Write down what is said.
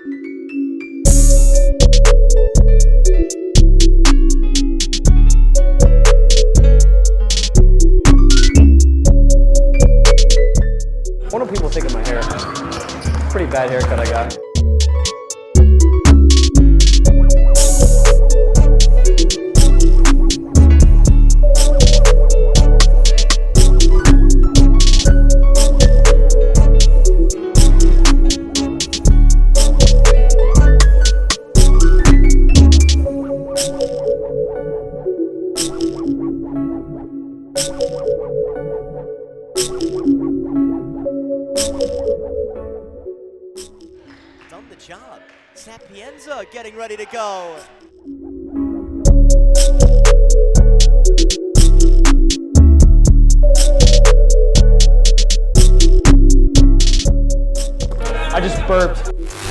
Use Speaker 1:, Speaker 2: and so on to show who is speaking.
Speaker 1: What do people think of my hair? Pretty bad haircut I got.
Speaker 2: Job. Sapienza getting ready to go.
Speaker 1: I just burped.